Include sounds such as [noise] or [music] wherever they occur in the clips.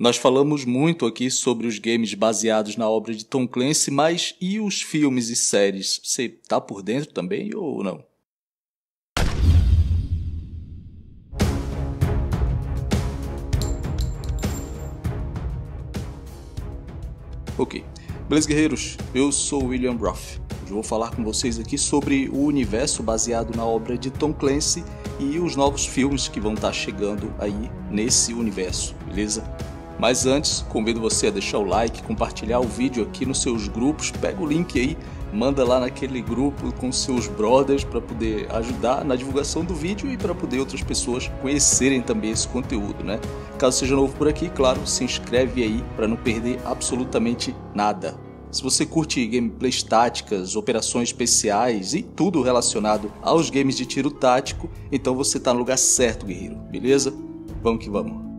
Nós falamos muito aqui sobre os games baseados na obra de Tom Clancy, mas e os filmes e séries? Você tá por dentro também ou não? Ok. Beleza, guerreiros? Eu sou William Ruff. Hoje vou falar com vocês aqui sobre o universo baseado na obra de Tom Clancy e os novos filmes que vão estar chegando aí nesse universo, beleza? Mas antes, convido você a deixar o like, compartilhar o vídeo aqui nos seus grupos, pega o link aí, manda lá naquele grupo com seus brothers para poder ajudar na divulgação do vídeo e para poder outras pessoas conhecerem também esse conteúdo, né? Caso seja novo por aqui, claro, se inscreve aí para não perder absolutamente nada. Se você curte gameplays táticas, operações especiais e tudo relacionado aos games de tiro tático, então você está no lugar certo, guerreiro, beleza? Vamos que vamos.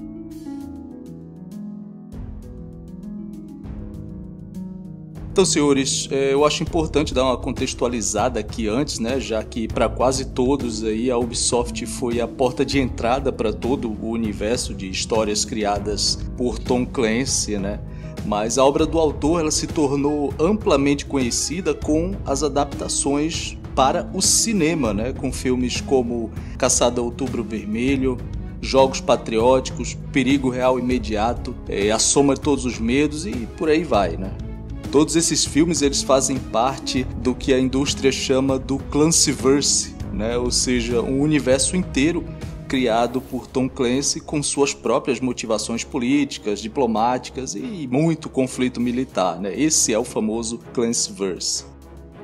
Então, senhores, é, eu acho importante dar uma contextualizada aqui antes, né, já que para quase todos aí a Ubisoft foi a porta de entrada para todo o universo de histórias criadas por Tom Clancy, né? Mas a obra do autor ela se tornou amplamente conhecida com as adaptações para o cinema, né, com filmes como Caçada Outubro Vermelho, Jogos Patrióticos, Perigo Real Imediato, é, A Soma de Todos os Medos e por aí vai, né? Todos esses filmes eles fazem parte do que a indústria chama do Clancyverse, né? ou seja, um universo inteiro criado por Tom Clancy com suas próprias motivações políticas, diplomáticas e muito conflito militar. Né? Esse é o famoso Clancyverse.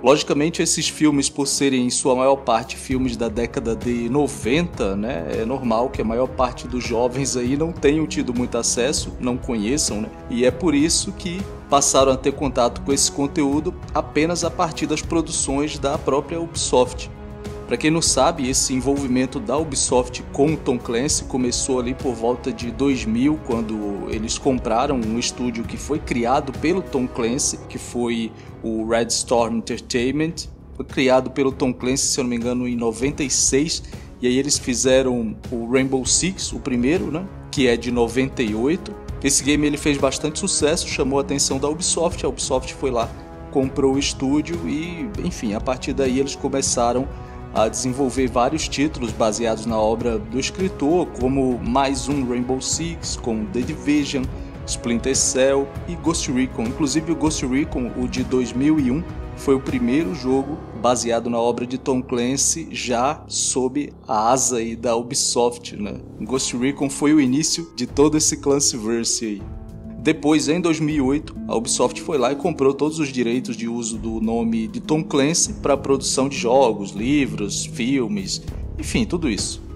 Logicamente, esses filmes, por serem em sua maior parte filmes da década de 90, né, é normal que a maior parte dos jovens aí não tenham tido muito acesso, não conheçam, né? E é por isso que passaram a ter contato com esse conteúdo apenas a partir das produções da própria Ubisoft. Para quem não sabe, esse envolvimento da Ubisoft com Tom Clancy começou ali por volta de 2000, quando eles compraram um estúdio que foi criado pelo Tom Clancy, que foi o Red Storm Entertainment. Foi criado pelo Tom Clancy, se eu não me engano, em 96. E aí eles fizeram o Rainbow Six, o primeiro, né? Que é de 98 esse game ele fez bastante sucesso, chamou a atenção da Ubisoft. A Ubisoft foi lá, comprou o estúdio e, enfim, a partir daí eles começaram a desenvolver vários títulos baseados na obra do escritor, como mais um Rainbow Six, como The Division, Splinter Cell e Ghost Recon. Inclusive o Ghost Recon, o de 2001, foi o primeiro jogo baseado na obra de Tom Clancy, já sob a asa aí da Ubisoft, né? Ghost Recon foi o início de todo esse Clancyverse aí. Depois, em 2008, a Ubisoft foi lá e comprou todos os direitos de uso do nome de Tom Clancy para produção de jogos, livros, filmes, enfim, tudo isso.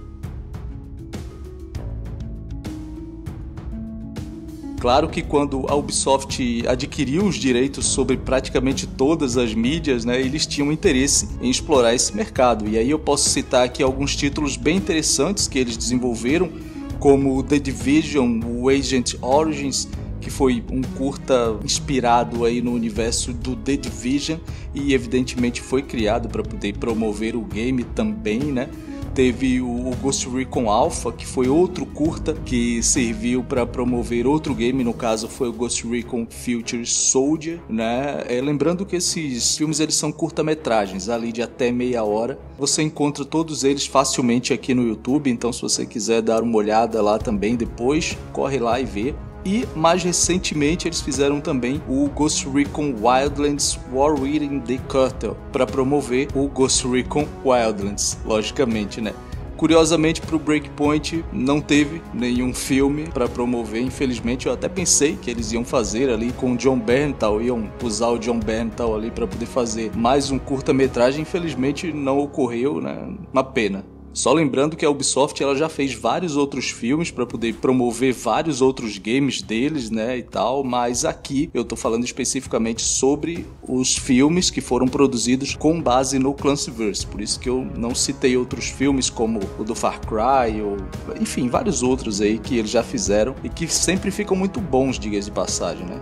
Claro que quando a Ubisoft adquiriu os direitos sobre praticamente todas as mídias, né, eles tinham interesse em explorar esse mercado. E aí eu posso citar aqui alguns títulos bem interessantes que eles desenvolveram, como The Division, o Agent Origins, que foi um curta inspirado aí no universo do The Division e evidentemente foi criado para poder promover o game também, né? Teve o Ghost Recon Alpha, que foi outro curta que serviu para promover outro game, no caso foi o Ghost Recon Future Soldier, né? É, lembrando que esses filmes eles são curta-metragens, ali de até meia hora. Você encontra todos eles facilmente aqui no YouTube, então se você quiser dar uma olhada lá também depois, corre lá e vê. E mais recentemente eles fizeram também o Ghost Recon Wildlands War Within the Curtain para promover o Ghost Recon Wildlands, logicamente, né? Curiosamente, para o Breakpoint não teve nenhum filme para promover. Infelizmente, eu até pensei que eles iam fazer ali com o John Berntal, iam usar o John Berntal ali para poder fazer mais um curta-metragem. Infelizmente, não ocorreu, né? Uma pena. Só lembrando que a Ubisoft ela já fez vários outros filmes para poder promover vários outros games deles, né, e tal, mas aqui eu tô falando especificamente sobre os filmes que foram produzidos com base no Clancyverse, por isso que eu não citei outros filmes como o do Far Cry ou enfim, vários outros aí que eles já fizeram e que sempre ficam muito bons, diga de passagem, né?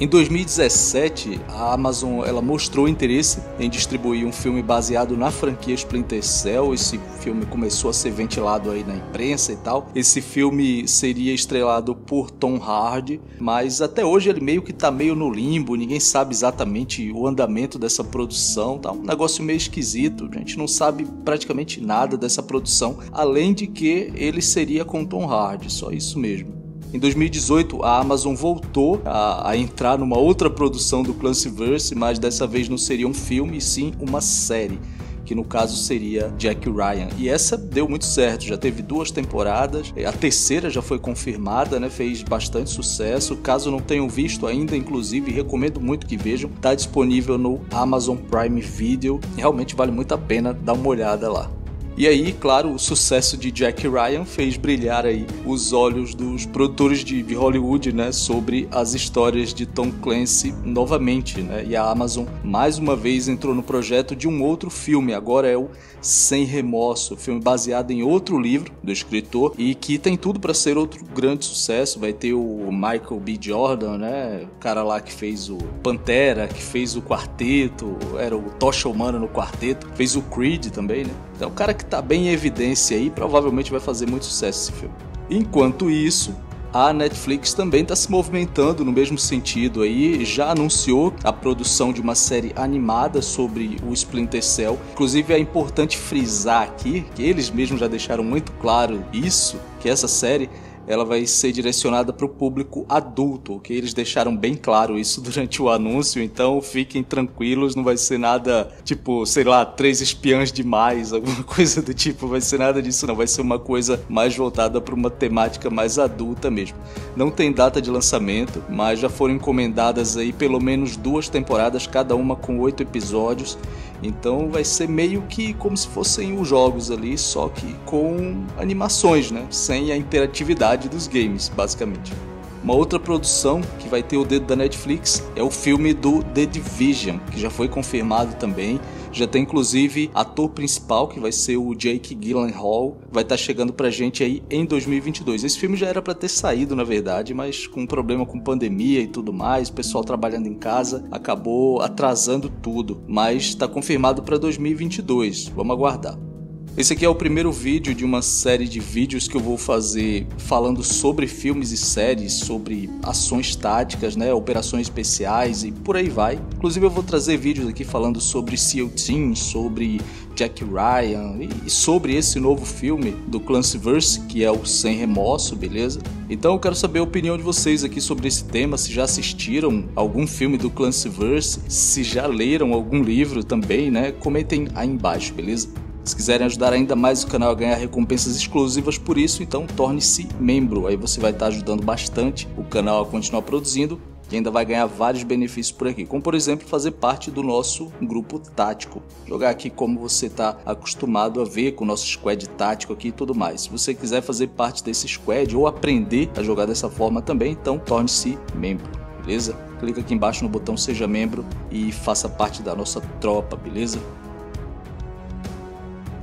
Em 2017, a Amazon ela mostrou interesse em distribuir um filme baseado na franquia Splinter Cell. Esse filme começou a ser ventilado aí na imprensa e tal. Esse filme seria estrelado por Tom Hardy, mas até hoje ele meio que tá meio no limbo, ninguém sabe exatamente o andamento dessa produção, tá um negócio meio esquisito. A gente não sabe praticamente nada dessa produção, além de que ele seria com Tom Hardy, só isso mesmo. Em 2018, a Amazon voltou a, a, entrar numa outra produção do Clancyverse, mas dessa vez não seria um filme, e sim uma série. Que no caso seria Jack Ryan. E essa deu muito certo, já teve duas temporadas, a terceira já foi confirmada, né? Fez bastante sucesso. Caso não tenham visto ainda, inclusive, recomendo muito que vejam. Está disponível no Amazon Prime Video. Realmente vale muito a pena dar uma olhada lá. E aí, claro, o sucesso de Jack Ryan fez brilhar aí os olhos dos produtores de, Hollywood, né, sobre as histórias de Tom Clancy novamente, né? E a Amazon mais uma vez entrou no projeto de um outro filme, agora é o Sem Remorso, filme baseado em outro livro do escritor e que tem tudo para ser outro grande sucesso. Vai ter o Michael B. Jordan, né, o cara lá que fez o Pantera, que fez o Quarteto, era o Tocha Humana no Quarteto, fez o Creed também, né? Então, o cara que tá bem em evidência aí, provavelmente vai fazer muito sucesso esse filme. Enquanto isso, a Netflix também está se movimentando no mesmo sentido aí, já anunciou a produção de uma série animada sobre o Splinter Cell. Inclusive é importante frisar aqui que eles mesmos já deixaram muito claro isso, que essa série ela vai ser direcionada para o público adulto, que eles deixaram bem claro isso [laughs] durante o anúncio, então fiquem tranquilos, não vai ser nada tipo, sei lá, três espiãs demais, [laughs] alguma coisa do tipo, vai ser nada disso não, vai ser uma coisa mais voltada para uma temática mais adulta mesmo. Não tem data de lançamento, mas já foram encomendadas aí pelo menos duas temporadas, cada uma com oito episódios então vai ser meio que como se fossem os jogos ali, só que com animações, né? Sem a interatividade dos games, basicamente. Uma outra produção que vai ter o dedo da Netflix é o filme do The Division, que já foi confirmado também. Já tem inclusive ator principal, que vai ser o Jake Gyllenhaal, vai estar tá chegando pra gente aí em 2022. Esse filme já era para ter saído, na verdade, mas com um problema com pandemia e tudo mais, o pessoal trabalhando em casa, acabou atrasando tudo, mas está confirmado para 2022. Vamos aguardar. Esse aqui é o primeiro vídeo de uma série de vídeos que eu vou fazer falando sobre filmes e séries, sobre ações táticas, né, operações especiais e por aí vai. Inclusive eu vou trazer vídeos aqui falando sobre SEAL Team, sobre Jack Ryan e sobre esse novo filme do Clancyverse, que é o Sem Remorso, beleza? Então eu quero saber a opinião de vocês aqui sobre esse tema, se já assistiram algum filme do Clancyverse, se já leram algum livro também, né? Comentem aí embaixo, beleza? Se quiserem ajudar ainda mais o canal a ganhar recompensas exclusivas por isso, então torne-se membro. Aí você vai estar ajudando bastante o canal a continuar produzindo e ainda vai ganhar vários benefícios por aqui, como por exemplo fazer parte do nosso grupo tático, jogar aqui como você está acostumado a ver com o nosso squad tático aqui e tudo mais. Se você quiser fazer parte desse squad ou aprender a jogar dessa forma também, então torne-se membro, beleza? Clica aqui embaixo no botão seja membro e faça parte da nossa tropa, beleza?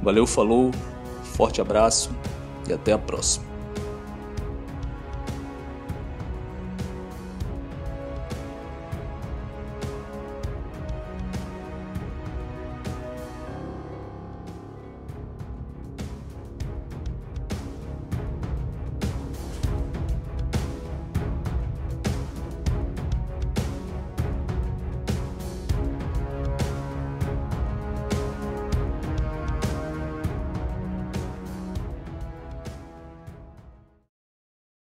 Valeu, falou, forte abraço e até a próxima.